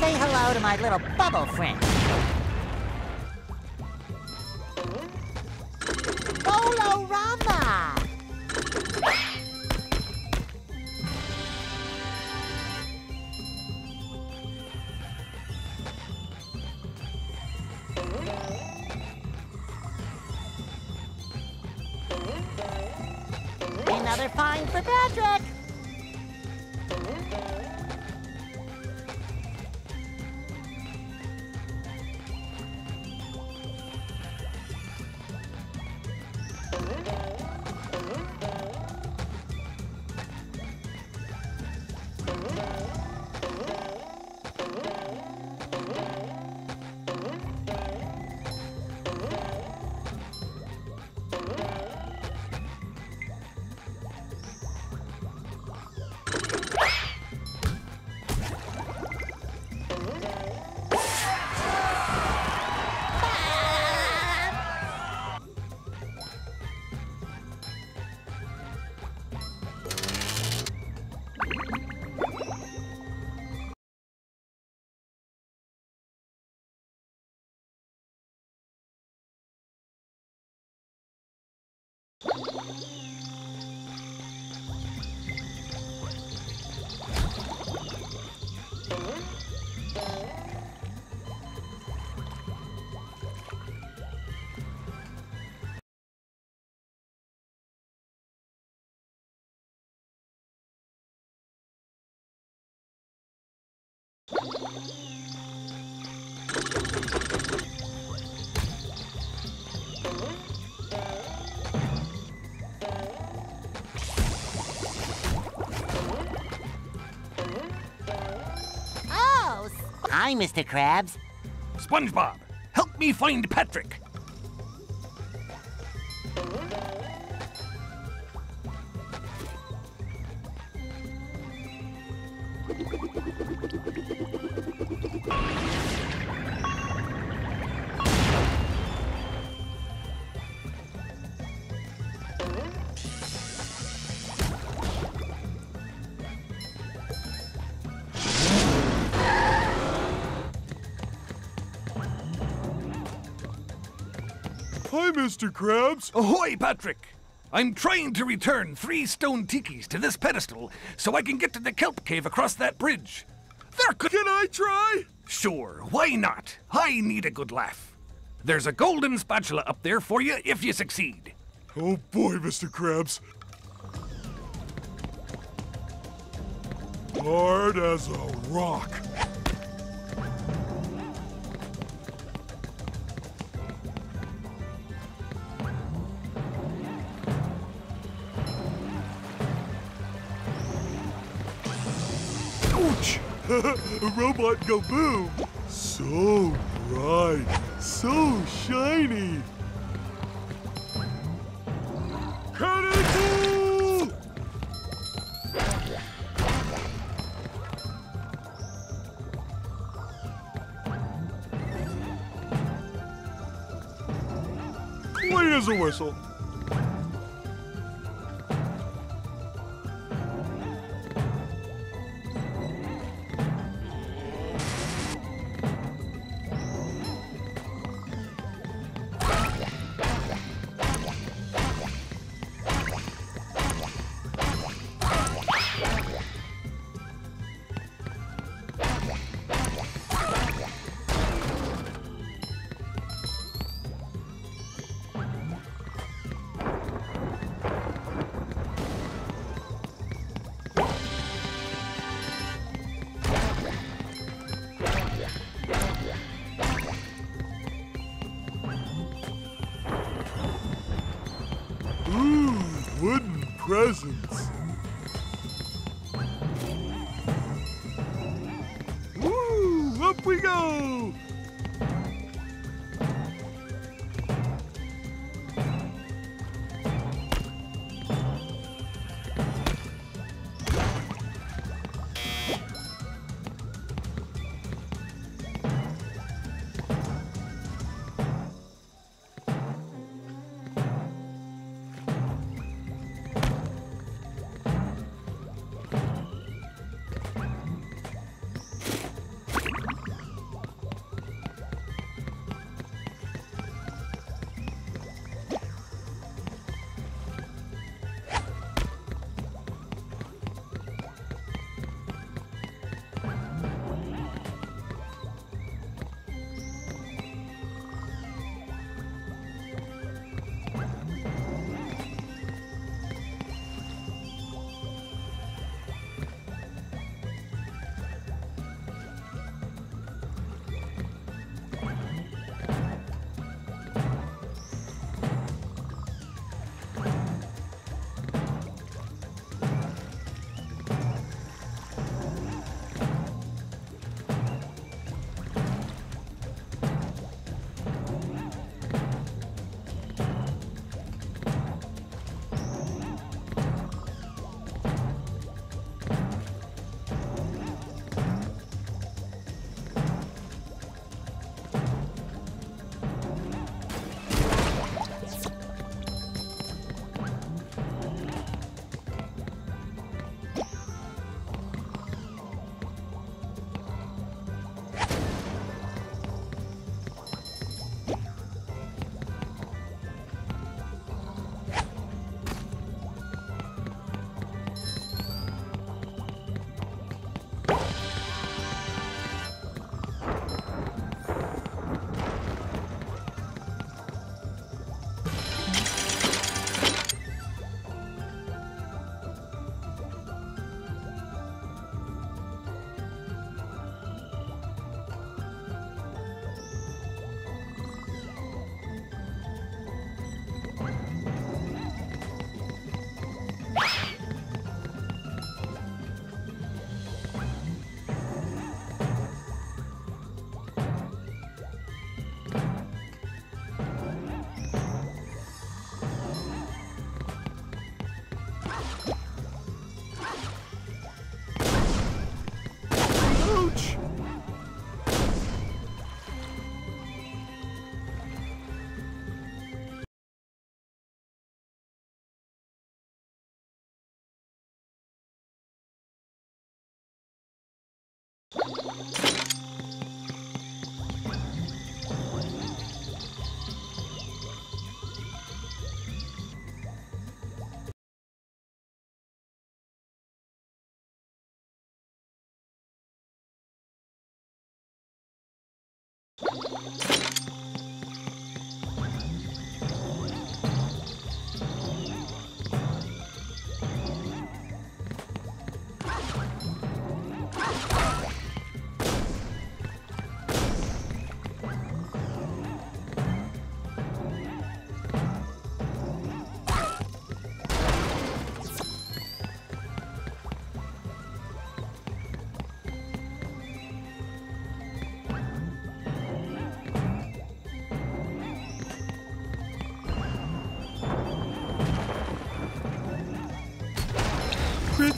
Say hello to my little bubble friend. Patrick! Oh, s- hi, Mr. Krabs. SpongeBob, help me find Patrick. Mr. Krabs. Ahoy, Patrick! I'm trying to return three stone tikis to this pedestal so I can get to the kelp cave across that bridge. There could. Can I try? Sure, why not? I need a good laugh. There's a golden spatula up there for you if you succeed. Oh boy, Mr. Krabs. Hard as a rock. A robot go boom! So bright, so shiny! Cannonball! Clean as a whistle. Presents. Woo, up we go! you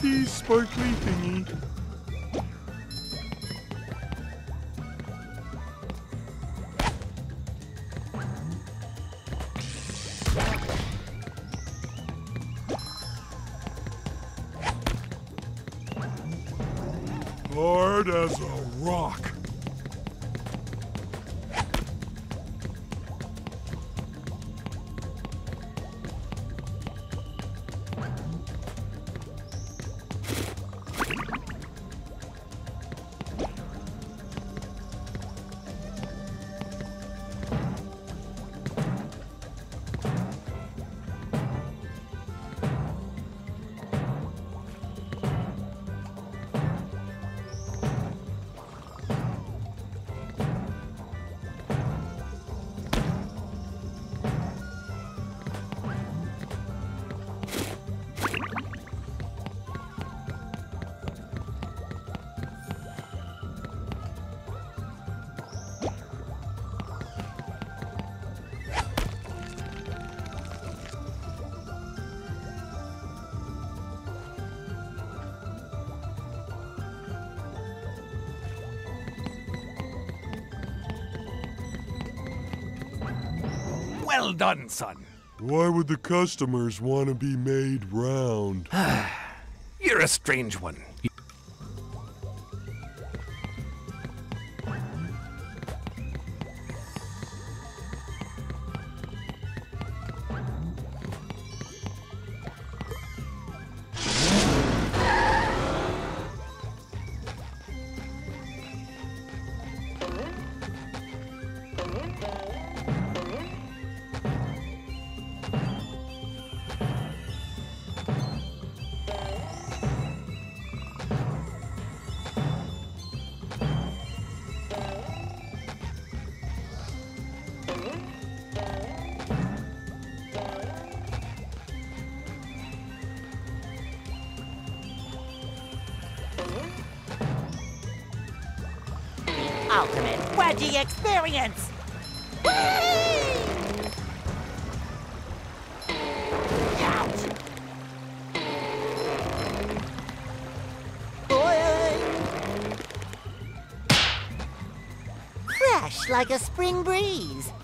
Sparkly thingy. Hard as a rock. Well done, son. Why would the customers want to be made round? You're a strange one. Wedgie experience! Fresh like a spring breeze.